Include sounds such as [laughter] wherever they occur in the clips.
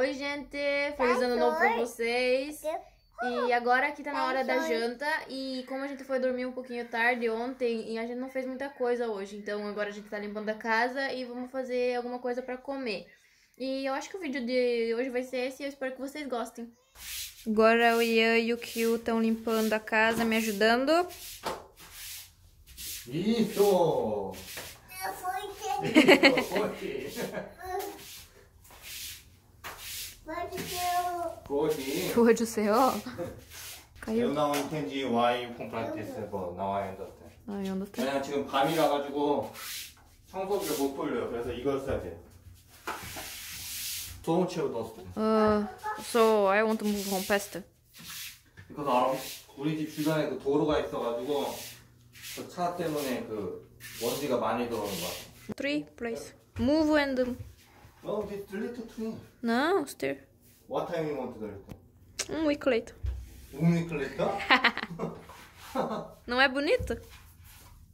Oi, gente! Feliz ano novo pra vocês! E agora que tá na hora da janta e como a gente foi dormir um pouquinho tarde ontem e a gente não fez muita coisa hoje, então agora a gente tá limpando a casa e vamos fazer alguma coisa pra comer. E eu acho que o vídeo de hoje vai ser esse e eu espero que vocês gostem. Agora o Ian e o Kyu estão limpando a casa, me ajudando. Isso! [laughs] Caiu. não entendi why you complained 뭐 나와야 한다. Ai, onde tá? 왜냐면 지금 밤이라 가지고 청소기를 못 돌려요. 그래서 이걸 써야 돼요. Don't you dust? Uh, so I want to move home faster. because our- 우리 집 주변에 그 도로가 있어가지고 그 차 때문에 그 먼지가 많이 들어오는 거야. Three, please. Move and... No, it's the little thing. No, still. What time you want the little? Um week later. Um week later? Não é bonito?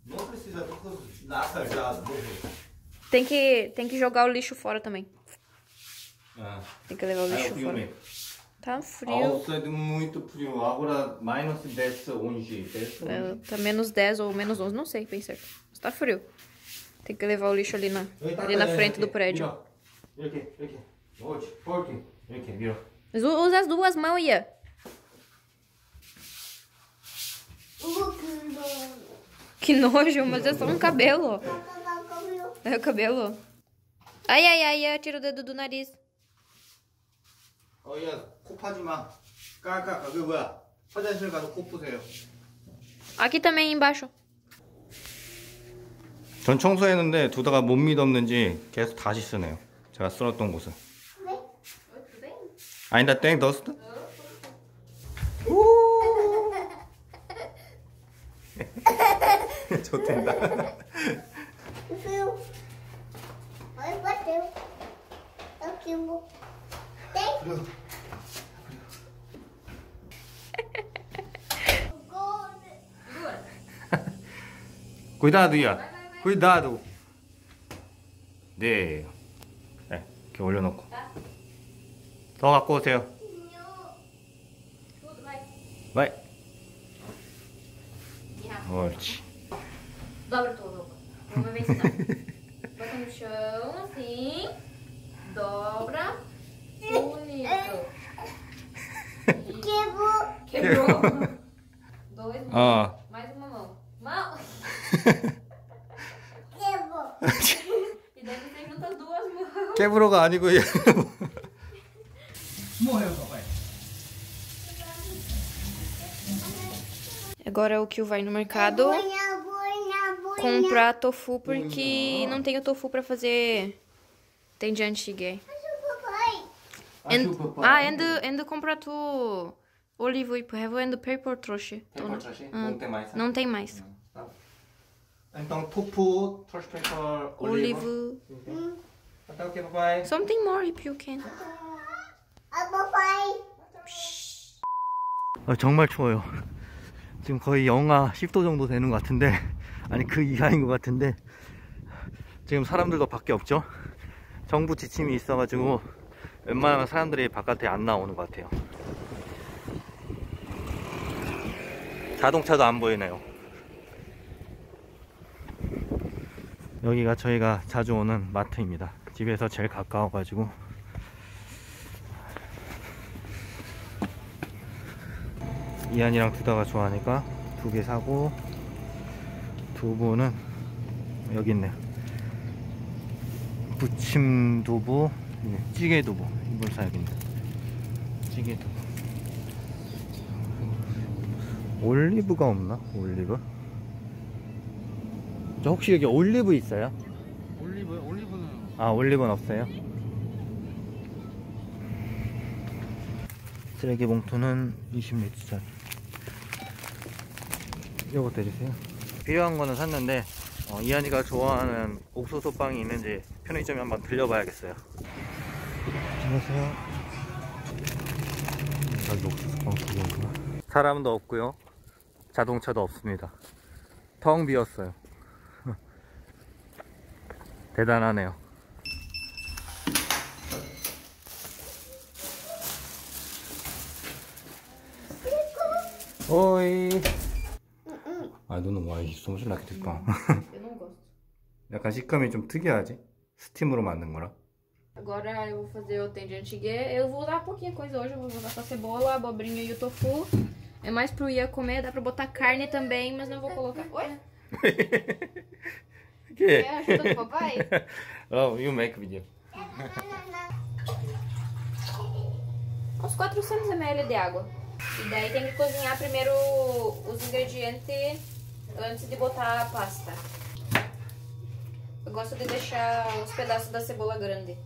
Não precisa, nata já morreu. Tem que, tem que jogar o lixo fora também. Ah. Tem que levar o lixo é o fora. Tá frio. Outside muito frio. Agora menos 10, ou 10, 11. É, tá menos 10 ou menos 11, não sei bem certo. Mas tá frio. Tem que levar o lixo ali na, ali na frente do prédio. 밀어. 이렇게, 이렇게. 옳지. 폴킹. 이렇게 밀어. Usa as duas mãos, Ian. Que nojo, mas é só um cabelo. É o cabelo. Ai, ai, ai, Ian, tira o dedo do nariz. 어, 야, 코 파지 마. 까까, 그 뭐야? 화장실 가서 코 푸세요. Aqui também embaixo. 전 청소했는데 두다가 못 믿었는지 계속 다시 쓰네요. 제가 쓸었던 곳은. 아니다, 땡. Aqui, mo- Tem? cuidado야. cuidado. 네. 네, 이렇게 올려놓고. 더 갖고 오세요. 네. 옳지. Dobra roupa. Vamos ver ensinar. Bota no chão, assim. Dobra. Bonito. Quebrou. Quebrou. Dois mãos. 어. Mais uma mão. Mão. Quebrou. 깨부러가 아니고 얘. Agora o que vai no mercado Boina, boina, boina. comprar tofu porque não tenho tofu pra fazer tenjanjjigae. Papai. And, ah, and, and comprar tu olivo e have and paper troche. Não tem mais. então 토fu, 털스페이퍼, 올리브. Olivo. 갔다 올게, 바이바이. Something more if you can. Ah, papai. 어, 정말 추워요. 지금 거의 영하 10도 정도 되는 것 같은데, 아니 그 이하인 것 같은데, 지금 사람들도 밖에 없죠? 정부 지침이 있어가지고 웬만하면 사람들이 바깥에 안 나오는 것 같아요. 자동차도 안 보이네요. 여기가 저희가 자주 오는 마트입니다. 집에서 제일 가까워가지고 이한이랑 두다가 좋아하니까 두 개 사고 두부는 여기 있네요 부침 두부 네, 찌개 두부 이걸 사야겠네 찌개 두부 올리브가 없나? 올리브? 저 혹시 여기 올리브 있어요? 아 올리브는 없어요? 쓰레기 봉투는 20리터짜리 요것도 해주세요. 필요한 거는 샀는데 어, 이한이가 좋아하는 옥수수 빵이 있는지 편의점에 한번 들려봐야겠어요. 안녕하세요. 여기 옥수수 빵 있구나. 사람도 없고요. 자동차도 없습니다. 텅 비었어요. [laughs] 대단하네요 Oi. Ah, não, não, aí somos lá que pão. Eu não gosto. 약간 식감이 좀 특이하지? 스팀으로 만든 거라. Agora eu vou fazer o tende antigue. Eu vou usar pouquinha coisa hoje. Eu vou usar só cebola, abobrinha e o tofu. É mais pro Ia comer. Dá pra botar carne também, mas não vou colocar. [laughs] Oi? 이게 É a ajuda do papai? [laughs] 어, you make video. Uns 400 ml de água. E daí tem que cozinhar primeiro os ingredientes antes de botar a pasta. Eu gosto de deixar os pedaços da cebola grande.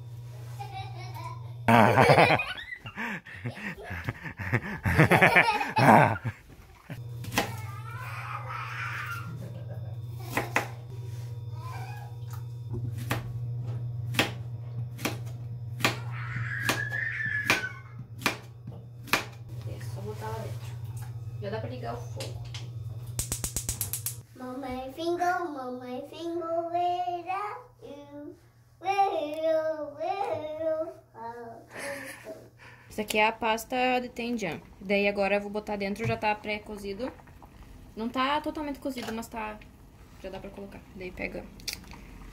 É Já dá pra ligar o fogo. Mamãe finger, mamãe finger, where are you? Where you, where you? Isso aqui é a pasta de tenjan. Daí agora eu vou botar dentro, já tá pré-cozido. Não tá totalmente cozido, mas tá... Já dá pra colocar. Daí pega...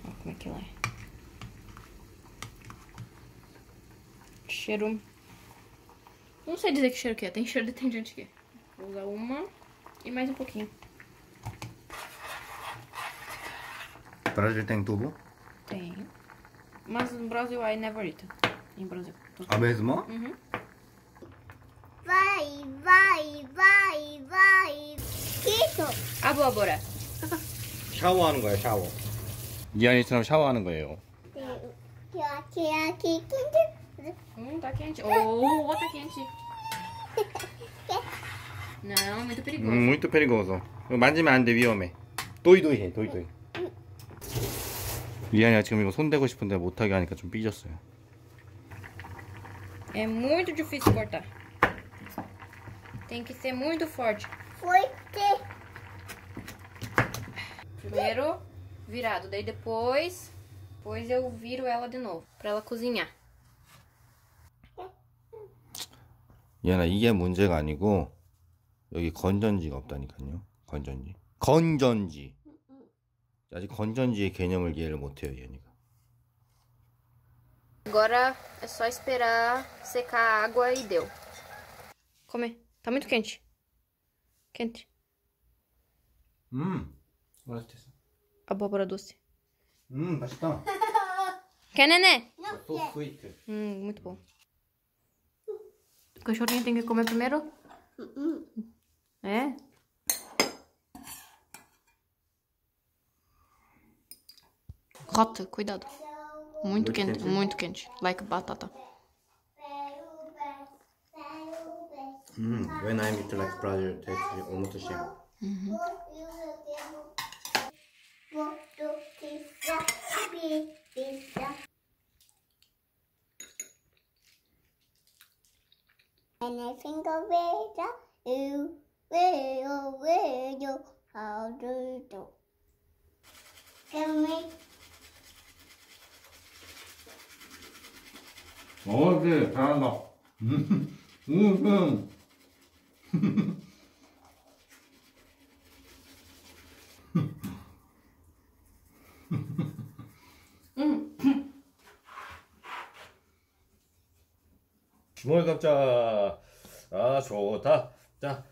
Ó como é que ela é. Cheiro... Não sei dizer que cheiro que é. Tem cheiro de tenjan aqui. Vou usar uma e mais um pouquinho. 브라질 땡 두부? Tenho. Mas no Brasil I never eat. Em Brasil. 아, mesmo? Uhum. vai, vai, vai, vai. Isso. Abóbora. 샤워하는 거예요, 샤워. 이한이처럼 샤워하는 거예요. Aqui, aqui, aqui, aqui. Hum, tá quente. Oh, outra quente. [laughs] Não, muito perigoso. 음, muito perigoso. 만지면 안 돼, 위험해. 도이도이 해, 도이도이. 리안이가 지금 이거 손대고 싶은데 못하게 하니까 좀 삐졌어요. É muito difícil cortar. Tem que ser muito forte. Foi ter. Primeiro virado, daí depois, depois eu viro ela de novo pra ela cozinhar. 리안아, 이게 문제가 아니고 여기 건전지가 없다니까요. 건전지. 건전지. 아직 건전지의 개념을 이해를 못해요, 이한이가. Agora é só esperar secar a água e deu. Come. Tá muito quente. Quente. 음, 맛있겠어. Abóbora doce. 음, 맛있다. Quer, nenê? 소 스위트. Hum, muito bom. O cachorrinho tem que comer primeiro? É? Rota, cuidado. Muito Muito quente, quente? muito quente. Like batata. 음, when I meet like Brazil, tastes almost the same. And I think of it, you, you do? Can we? 어, 네, 잘한다. 음, 음, 주먹 감자. 아, 좋다. 자,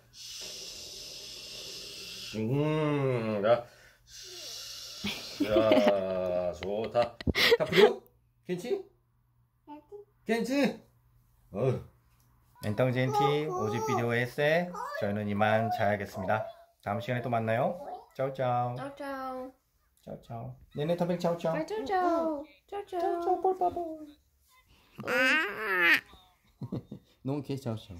음, 자, 야, 좋다. 타프루, 괜찮지? 괜찮지? 어. 엔텅젠티 오집 비디오 에세 저희는 이만 자야겠습니다. 다음 시간에 또 만나요. 짜오짜오. Tchau. 짜오짜오. 네네 터백 짜오짜오. Tchau. Tchau, tchau. 볼빠볼. 너무 개 짜오짜오.